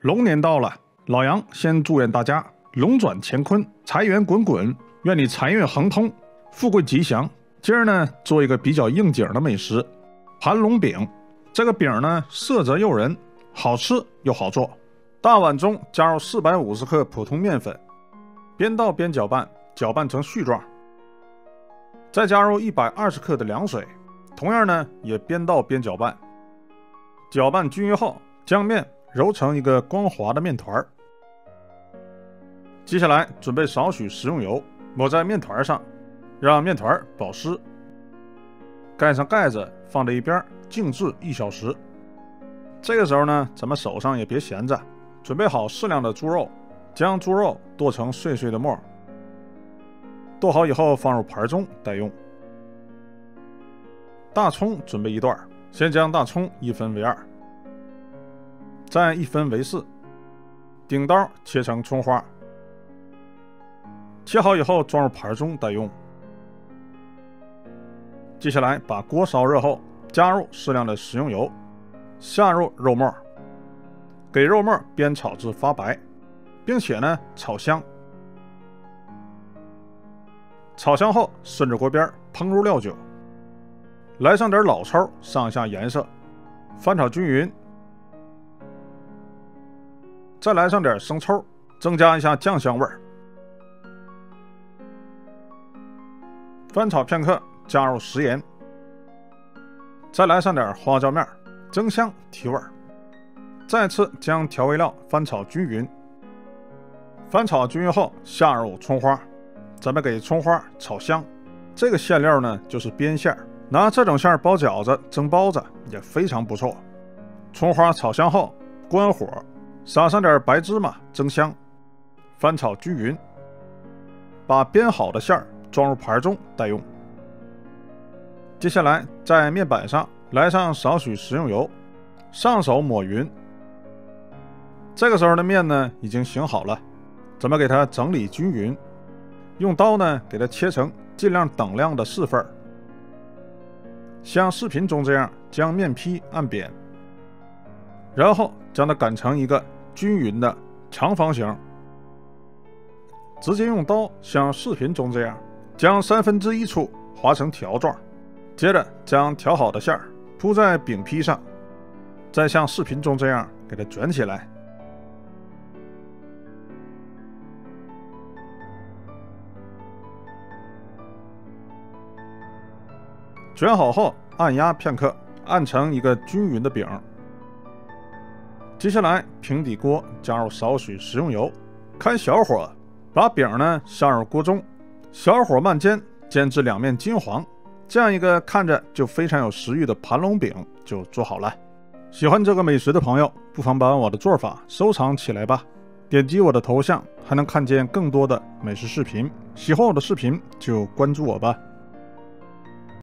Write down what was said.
龙年到了，老杨先祝愿大家龙转乾坤，财源滚滚，愿你财运亨通，富贵吉祥。今儿呢，做一个比较应景的美食——盘龙饼。这个饼呢，色泽诱人，好吃又好做。大碗中加入四百五十克普通面粉，边倒边搅拌，搅拌成絮状。再加入一百二十克的凉水，同样呢，也边倒边搅拌。搅拌均匀后，将面揉成一个光滑的面团儿。接下来准备少许食用油，抹在面团上，让面团保湿。盖上盖子，放在一边静置一小时。这个时候呢，咱们手上也别闲着，准备好适量的猪肉，将猪肉剁成碎碎的末。剁好以后放入盘中待用。大葱准备一段。先将大葱一分为二，再一分为四，顶刀切成葱花。切好以后装入盘中待用。接下来把锅烧热后，加入适量的食用油，下入肉末，给肉末煸炒至发白，并且呢炒香。炒香后，顺着锅边烹入料酒。来上点老抽，上下颜色，翻炒均匀。再来上点生抽，增加一下酱香味儿。翻炒片刻，加入食盐。再来上点花椒面，增香提味儿。再次将调味料翻炒均匀。翻炒均匀后，下入葱花，咱们给葱花炒香。这个馅料呢，就是边馅儿。拿这种馅儿包饺子、蒸包子也非常不错。葱花炒香后，关火，撒上点白芝麻增香，翻炒均匀。把煸好的馅儿装入盘中待用。接下来在面板上来上少许食用油，上手抹匀。这个时候的面呢已经醒好了，咱们给它整理均匀，用刀呢给它切成尽量等量的四份儿。像视频中这样将面坯按扁，然后将它擀成一个均匀的长方形。直接用刀像视频中这样将三分之一处划成条状，接着将调好的馅儿铺在饼坯上，再像视频中这样给它卷起来。卷好后，按压片刻，按成一个均匀的饼。接下来平底锅，加入少许食用油，开小火，把饼呢下入锅中，小火慢煎，煎至两面金黄，这样一个看着就非常有食欲的盘龙饼就做好了。喜欢这个美食的朋友，不妨把我的做法收藏起来吧。点击我的头像，还能看见更多的美食视频。喜欢我的视频就关注我吧。